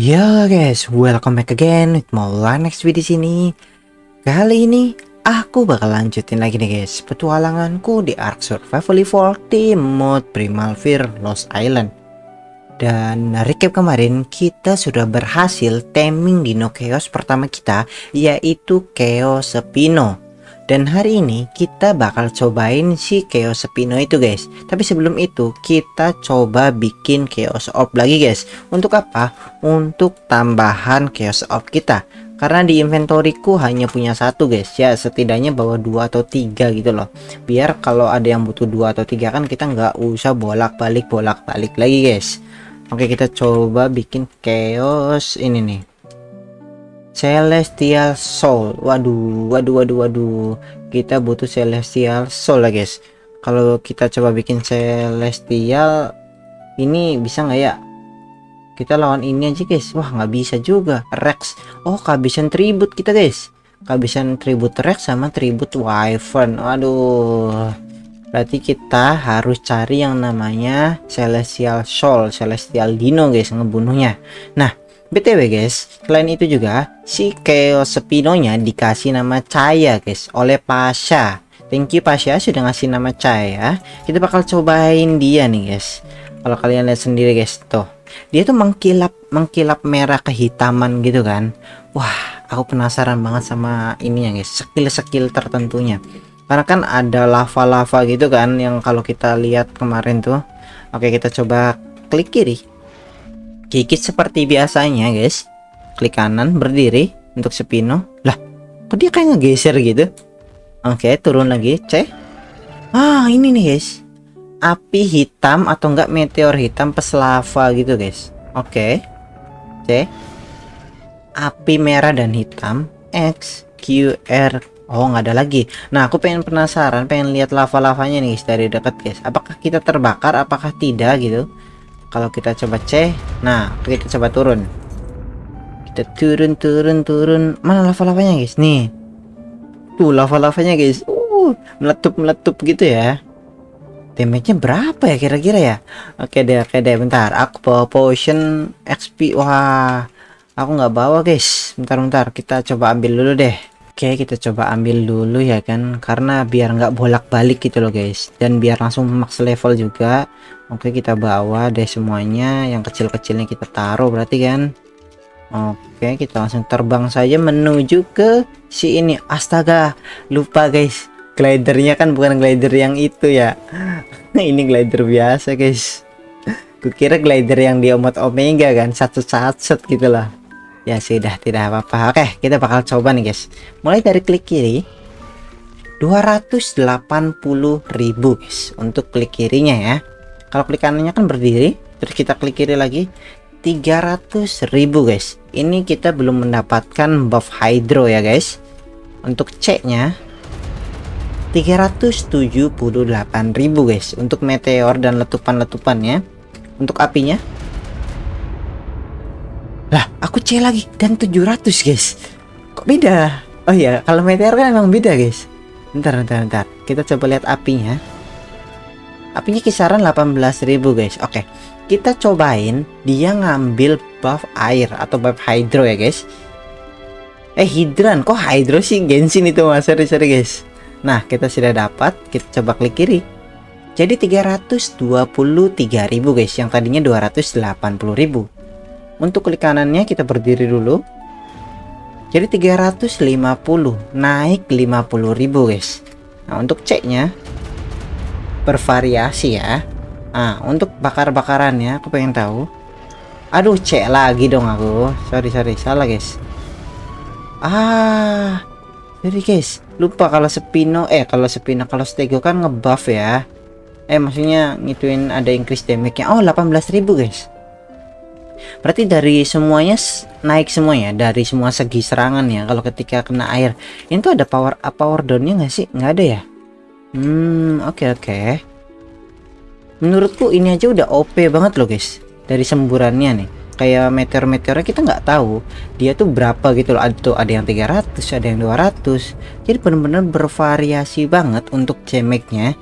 Ya guys, welcome back again with Maulana next di sini. Kali ini aku bakal lanjutin lagi nih guys petualanganku di Ark Survival 40 mode Primal Fear Lost Island. Dan recap kemarin kita sudah berhasil taming dino chaos pertama kita yaitu Chaos Spino. Dan hari ini kita bakal cobain si Chaos Spino itu guys. Tapi sebelum itu kita coba bikin Chaos Orb lagi guys. Untuk apa? Untuk tambahan Chaos Orb kita. Karena di inventoriku hanya punya satu guys. Ya setidaknya bawa dua atau tiga gitu loh. Biar kalau ada yang butuh dua atau tiga kan kita nggak usah bolak-balik bolak-balik lagi guys. Oke kita coba bikin chaos ini nih Celestial Soul. Waduh, waduh, waduh, waduh. Kita butuh Celestial Soul lah, guys. Kalau kita coba bikin Celestial ini bisa nggak ya? Kita lawan ini aja, guys. Wah, nggak bisa juga. Rex. Oh, kehabisan tribut kita, guys. Kehabisan tribut Rex sama tribut Wyvern. Waduh. Berarti kita harus cari yang namanya Celestial Soul, Celestial Dino, guys, ngebunuhnya. Nah, BTW guys, selain itu juga si Chaos Spinonya dikasih nama Caya guys oleh Pasha. Thank you Pasha sudah ngasih nama Caya. Kita bakal cobain dia nih guys. Kalau kalian lihat sendiri guys, tuh. Dia tuh mengkilap mengkilap merah kehitaman gitu kan. Wah, aku penasaran banget sama ininya guys, skill-skill tertentunya. Karena kan ada lava-lava gitu kan yang kalau kita lihat kemarin tuh. Oke, kita coba klik kiri Gigit seperti biasanya guys. Klik kanan berdiri untuk Spino Lah kok dia kayak ngegeser gitu? Oke turun lagi C Ah ini nih guys. Api hitam atau enggak meteor hitam plus lava gitu guys. Oke C Api merah dan hitam. X Q R. Oh nggak ada lagi. Nah aku pengen penasaran Pengen lihat lava-lavanya nih guys dari dekat guys. Apakah kita terbakar Apakah tidak gitu kalau kita coba C nah kita coba turun. Kita turun turun turun. Mana lava-lavanya guys? Nih. Tuh lava-lavanya guys. Uh meletup meletup gitu ya. Damage-nya berapa ya kira-kira ya? Oke deh oke deh bentar. Aku bawa potion XP wah aku nggak bawa guys. Bentar bentar. Kita coba ambil dulu deh Oke kita coba ambil dulu ya kan. Karena biar nggak bolak-balik gitu loh guys. Dan biar langsung max level juga. Oke kita bawa deh semuanya. Yang kecil-kecilnya kita taruh berarti kan. Oke kita langsung terbang saja menuju ke si ini. Astaga lupa guys. Glidernya kan bukan glider yang itu ya. Ini glider biasa guys. Kukira glider yang di omot omega kan. Satu saat set gitu lah ya sudah tidak apa-apa. Oke kita bakal coba nih guys. Mulai dari klik kiri. 280.000 guys untuk klik kirinya ya. Kalau klik kanannya kan berdiri terus kita klik kiri lagi. 300.000 guys. Ini kita belum mendapatkan buff hydro ya guys. Untuk C nya 378.000 guys untuk meteor dan letupan-letupannya. Untuk apinya lah, aku C lagi dan 700, guys. Kok beda? Oh iya, kalau meteor kan emang beda, guys. Bentar, bentar, bentar. Kita coba lihat apinya. Apinya kisaran 18.000, guys. Oke. Kita cobain dia ngambil buff air atau buff hydro ya, guys. Eh, hidran. Kok hydro sih? Genshin itu, Mas. Sorry, sorry, guys. Nah, kita sudah dapat. Kita coba klik kiri. Jadi 323.000 guys, yang tadinya 280.000 untuk klik kanannya kita berdiri dulu. Jadi 350 naik 50.000 guys. Nah untuk ceknya bervariasi ya. Nah untuk bakar-bakarannya aku pengen tahu. Aduh cek lagi dong aku. Sorry sorry salah guys. Ah jadi guys lupa kalau Spino eh kalau Spino kalau Stego kan ngebuff ya. Eh maksudnya ngituin ada increase damage nya oh 18.000 guys Berarti dari semuanya naik semuanya dari semua segi serangan ya. Kalau ketika kena air, itu ada power up power downnya nggak sih? Nggak ada ya? Hmm, oke okay, oke. Okay. Menurutku ini aja udah OP banget loh guys. Dari semburannya nih. Kayak meteor-meteornya kita nggak tahu dia tuh berapa gitu loh. Ada ada yang 300, ada yang 200. Jadi benar-benar bervariasi banget untuk cemeknya.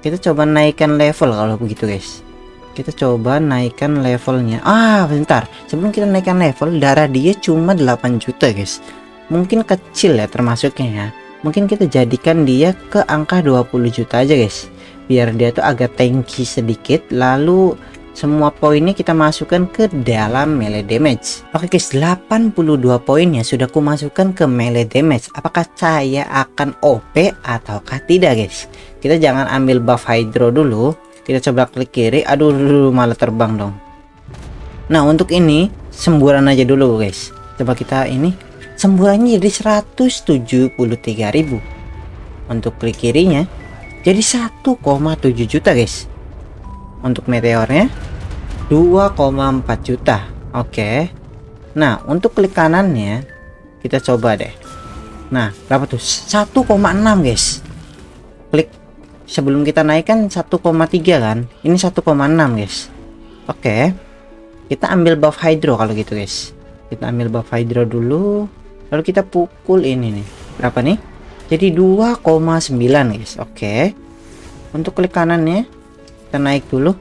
Kita coba naikkan level kalau begitu guys. Kita coba naikkan levelnya. Ah bentar. Sebelum kita naikkan level darah dia cuma 8 juta guys. Mungkin kecil ya termasuknya ya. Mungkin kita jadikan dia ke angka 20 juta aja guys. Biar dia tuh agak tanky sedikit lalu semua poinnya kita masukkan ke dalam melee damage. Oke guys 82 poinnya sudah ku masukkan ke melee damage. Apakah saya akan OP ataukah tidak guys? Kita jangan ambil buff hydro dulu kita coba klik kiri. Aduh malah terbang dong. Nah untuk ini semburan aja dulu guys. Coba kita ini semburannya jadi 173.000 untuk klik kirinya jadi 1,7 juta guys. Untuk meteornya 2,4 juta. Oke. Nah untuk klik kanannya kita coba deh. Nah berapa tuh? 1,6 guys sebelum kita naik kan 1,3 kan? Ini 1,6 guys. Oke. Kita ambil buff hydro kalau gitu guys. Kita ambil buff hydro dulu. Lalu kita pukul ini nih. Berapa nih? Jadi 2,9 guys. Oke. Untuk klik kanannya kita naik dulu.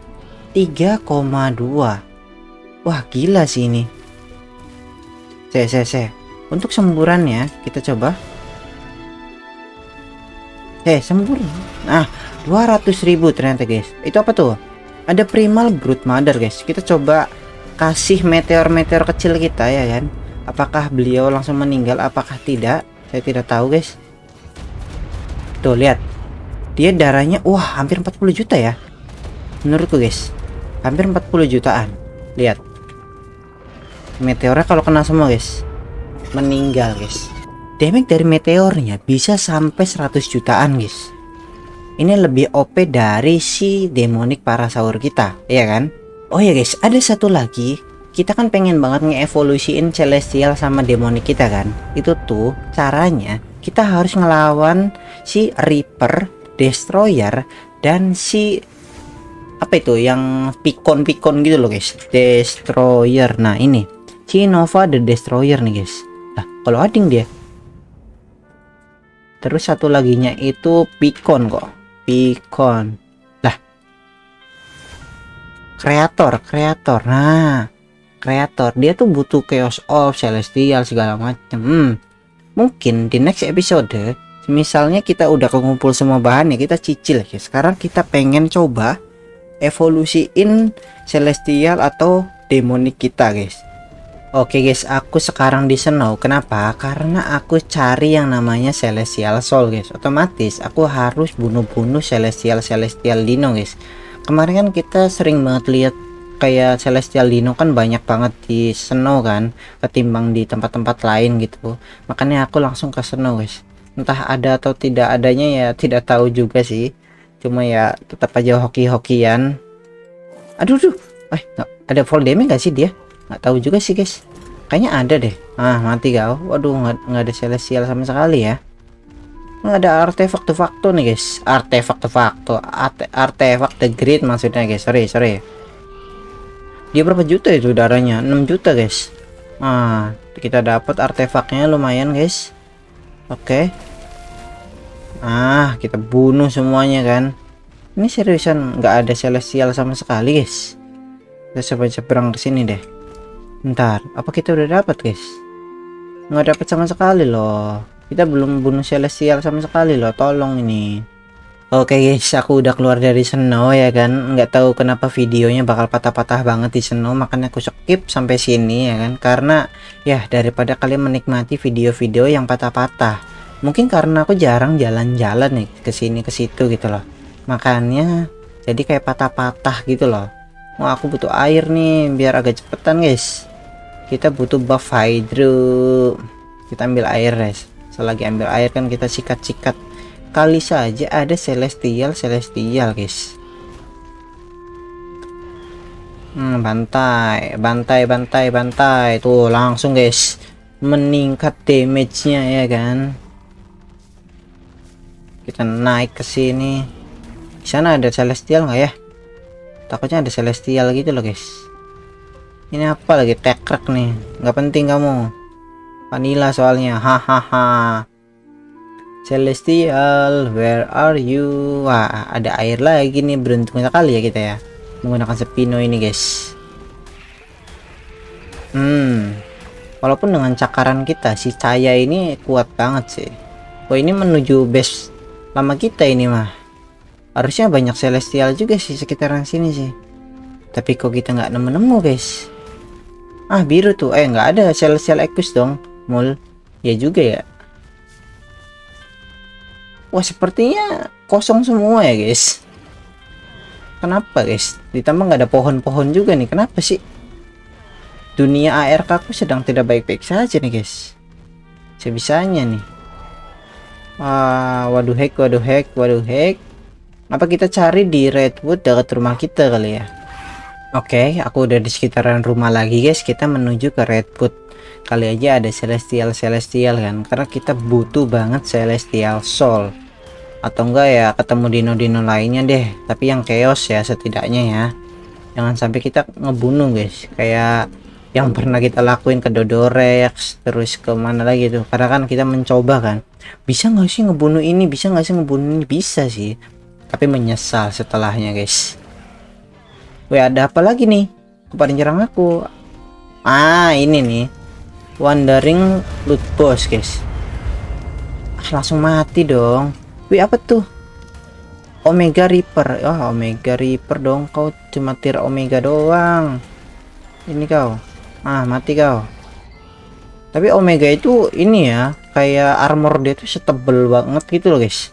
3,2 wah gila sih ini. Saya saya saya untuk semburannya kita coba eh semburan nah 200.000 ternyata guys. Itu apa tuh? Ada primal brute mother guys. Kita coba kasih meteor-meteor kecil kita ya kan? Apakah beliau langsung meninggal apakah tidak? Saya tidak tahu guys. Tuh lihat. Dia darahnya wah hampir 40 juta ya. Menurutku guys hampir 40 jutaan. Lihat. Meteornya kalau kena semua guys meninggal guys damage dari meteornya bisa sampai 100 jutaan guys. Ini lebih OP dari si demonic parasaur kita ya kan? Oh ya guys ada satu lagi. Kita kan pengen banget ngeevolusiin celestial sama demonic kita kan? Itu tuh caranya kita harus ngelawan si reaper destroyer dan si apa itu yang pikon-pikon gitu loh guys. Destroyer. Nah ini. Cinova the destroyer nih guys. Nah kalau ading dia terus satu laginya itu pikon kok. Pikon lah. Kreator kreator. Nah kreator. Dia tuh butuh chaos of celestial segala macam hmm. mungkin di next episode misalnya kita udah kumpul semua bahan ya kita cicil ya sekarang kita pengen coba evolusiin celestial atau demonic kita guys Oke guys aku sekarang di Snow kenapa? Karena aku cari yang namanya celestial soul guys. Otomatis aku harus bunuh-bunuh celestial celestial dino guys. Kemarin kan kita sering banget lihat kayak celestial dino kan banyak banget di Snow kan? Ketimbang di tempat-tempat lain gitu. Makanya aku langsung ke Snow guys. Entah ada atau tidak adanya ya tidak tahu juga sih. Cuma ya tetap aja hoki-hokian. Aduh tuh eh ada full damage gak sih dia nggak tahu juga sih guys. Kayaknya ada deh. Ah mati kau. Waduh nggak ada celestial sama sekali ya. Nggak ada artefak de facto nih guys. Artefak de facto Arte, artefak the great maksudnya guys. Sorry sorry. Dia berapa juta itu darahnya 6 juta guys. Ah kita dapat artefaknya lumayan guys. Oke. Okay ah kita bunuh semuanya kan. Ini seriusan nggak ada celestial sama sekali guys. Kita coba seberang ke sini deh ntar apa kita udah dapat guys? Nggak dapat sama sekali loh. Kita belum bunuh celestial sama sekali loh tolong ini. Oke guys, aku udah keluar dari Snow ya kan. Nggak tahu kenapa videonya bakal patah-patah banget di Snow, makanya aku skip sampai sini ya kan. Karena ya daripada kalian menikmati video-video yang patah-patah mungkin karena aku jarang jalan-jalan nih ke sini ke situ gitu loh. Makanya jadi kayak patah-patah gitu loh. Mau aku butuh air nih biar agak cepetan guys kita butuh buff hydro. Kita ambil air guys selagi ambil air kan kita sikat-sikat. Kali saja ada celestial celestial guys. Hmm, bantai bantai bantai bantai. Tuh langsung guys. Meningkat damage-nya ya kan. Kita naik ke sini. Di sana ada celestial nggak ya? Takutnya ada celestial gitu loh guys ini apa lagi? Tekrek nih. Nggak penting kamu. Vanilla soalnya. Hahaha. Celestial where are you? Wah ada air lagi nih. Beruntung sekali ya kita ya. Menggunakan Sepino ini guys. Hmm. Walaupun dengan cakaran kita si cahaya ini kuat banget sih. Oh ini menuju base lama kita ini mah. Harusnya banyak celestial juga sih sekitaran sini sih. Tapi kok kita nggak nemu-nemu guys ah biru tuh. Eh nggak ada. Celestial equus dong mul. Ya juga ya. Wah sepertinya kosong semua ya guys. Kenapa guys? Ditambah nggak ada pohon-pohon juga nih. Kenapa sih? Dunia ARK aku sedang tidak baik-baik saja nih guys. Sebisanya nih. Wah, waduh hack, waduh hack, waduh hack. Apa kita cari di Redwood dekat rumah kita kali ya? Oke, okay, aku udah di sekitaran rumah lagi guys. Kita menuju ke Redwood. Kali aja ada Celestial Celestial kan, karena kita butuh banget Celestial Soul. Atau enggak ya ketemu dino-dino lainnya deh, tapi yang chaos ya setidaknya ya. Jangan sampai kita ngebunuh guys, kayak yang pernah kita lakuin ke Dodorex, terus ke mana lagi tuh. Karena kan kita mencoba kan, bisa nggak sih ngebunuh ini, bisa nggak sih ngebunuh ini, bisa sih. Tapi menyesal setelahnya guys Wih ada apa lagi nih? Kepada nyerang aku. Ah ini nih. Wandering loot boss guys. Ah, langsung mati dong. Wih apa tuh? Omega Reaper. Oh Omega Reaper dong. Kau cuma tir Omega doang. Ini kau. Ah mati kau. Tapi Omega itu ini ya. Kayak armor dia tuh setebel banget gitu loh guys.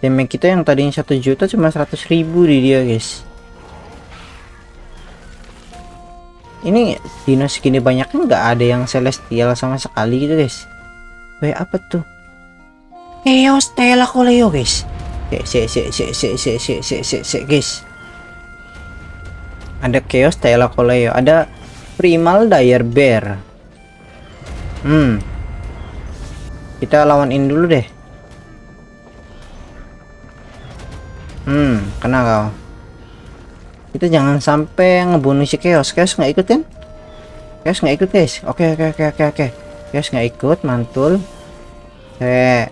Damage kita yang tadinya satu juta cuma 100 ribu di dia guys. Ini dino segini banyak nggak ada yang celestial sama sekali gitu guys. Weh apa tuh? Chaos Stella Coleo guys. Se se se se se se se se se guys. Ada Chaos Stella Coleo ada Primal Dire Bear. Hmm. Kita lawan ini dulu deh. Hmm kena kau kita jangan sampai ngebunuh si chaos. Chaos nggak ikut kan chaos nggak ikut guys? Oke oke oke oke oke. Chaos nggak ikut mantul. Eh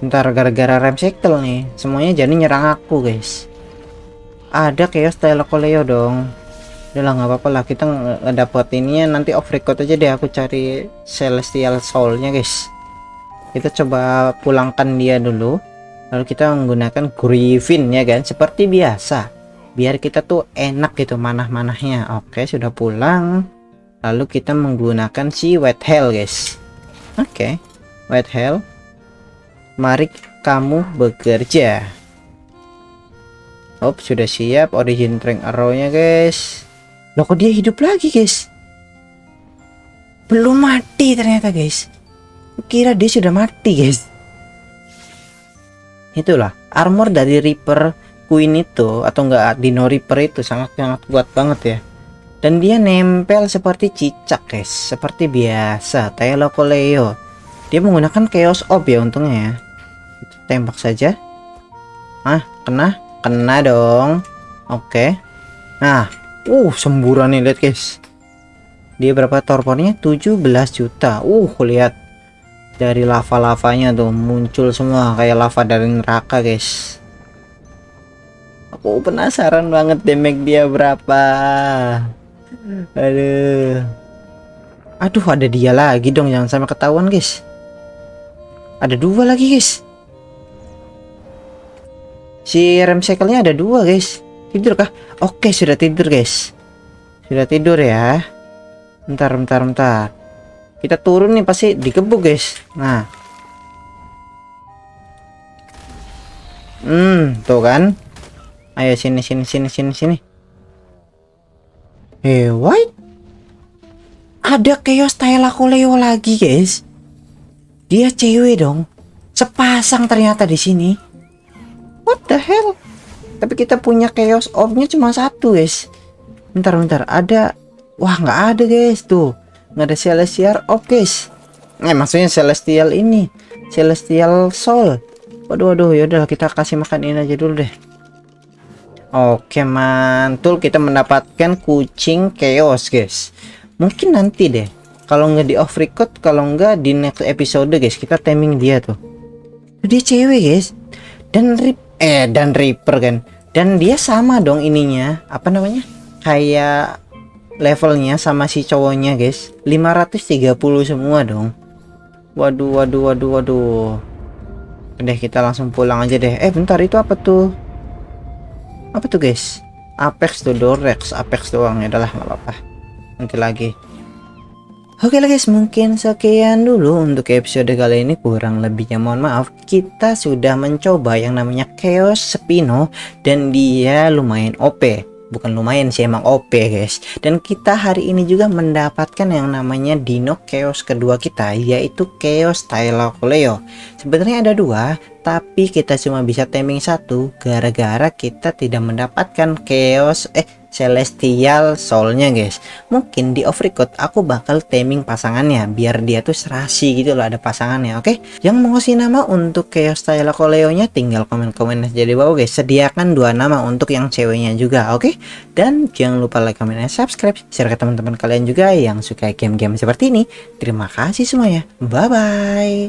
ntar gara-gara rem cycle nih semuanya jadi nyerang aku guys. Ada chaos telekoleo dong. Udahlah nggak apa-apa lah. Kita ngedapetinnya nanti off record aja deh aku cari celestial soulnya guys. Kita coba pulangkan dia dulu. Lalu kita menggunakan griffin ya kan? Seperti biasa biar kita tuh enak gitu manah-manahnya. Oke sudah pulang. Lalu kita menggunakan si wet hell guys. Oke wet hell. Mari kamu bekerja. Oh sudah siap origin rank arrow nya guys. Loh kok dia hidup lagi guys? Belum mati ternyata guys. Kira dia sudah mati guys. Itulah armor dari Reaper Queen itu atau enggak Dino Reaper itu sangat-sangat kuat banget ya. Dan dia nempel seperti cicak guys. Seperti biasa Telocoleo dia menggunakan Chaos Orb ya untungnya ya. Tembak saja. Ah kena? Kena dong. Oke. Nah uh semburan nih lihat guys. Dia berapa torpornya 17 juta. Uh lihat. Dari lava-lavanya tuh muncul semua. Kayak lava dari neraka guys Aku penasaran banget damage dia berapa. Aduh. Aduh, ada dia lagi dong. Jangan sampai ketahuan, guys. Ada dua lagi, guys. Si rem cycle-nya ada dua, guys. Tidur kah? Oke, sudah tidur, guys. Sudah tidur ya. Bentar, bentar, bentar. Kita turun nih pasti dikebuk, guys. Nah. Hmm, tuh kan ayo sini sini sini sini sini. Eh what ada chaos Leo lagi guys. Dia cewek dong. Sepasang ternyata di sini. What the hell? Tapi kita punya chaos orbnya cuma satu guys. Bentar bentar. Ada. Wah nggak ada guys. Tuh. Nggak ada celestial orb guys. Eh maksudnya celestial ini. Celestial soul. Waduh waduh. Yaudah kita kasih makan ini aja dulu deh Oke mantul. Kita mendapatkan kucing chaos guys. Mungkin nanti deh. Kalau nggak di off record Kalau nggak di next episode guys. Kita timing dia tuh. Dia cewek guys. Dan rip Eh dan reaper kan. Dan dia sama dong ininya. Apa namanya? Kayak levelnya sama si cowoknya guys. 530 semua dong. Waduh waduh waduh waduh. Deh kita langsung pulang aja deh. Eh bentar. Itu apa tuh apa tuh guys? Apex tuh Dorex Apex doang ya. Udahlah nggak apa-apa. Nanti lagi. Oke lah guys, mungkin sekian dulu untuk episode kali ini. Kurang lebihnya mohon maaf. Kita sudah mencoba yang namanya Chaos Spino. Dan dia lumayan OP. Bukan lumayan sih emang OP guys. Dan kita hari ini juga mendapatkan yang namanya Dino Chaos kedua kita yaitu Chaos Tylocoleo. Sebenarnya ada dua, tapi kita cuma bisa timing satu gara-gara kita tidak mendapatkan Chaos eh celestial soulnya guys. Mungkin di off record aku bakal taming pasangannya biar dia tuh serasi gitu loh ada pasangannya oke? Okay? yang mau ngasih nama untuk chaos style koleo nya tinggal komen-komen aja di bawah guys. Sediakan dua nama untuk yang ceweknya juga oke? Okay? dan jangan lupa like comment dan subscribe. Share ke teman-teman kalian juga yang suka game-game seperti ini. Terima kasih semuanya. Bye bye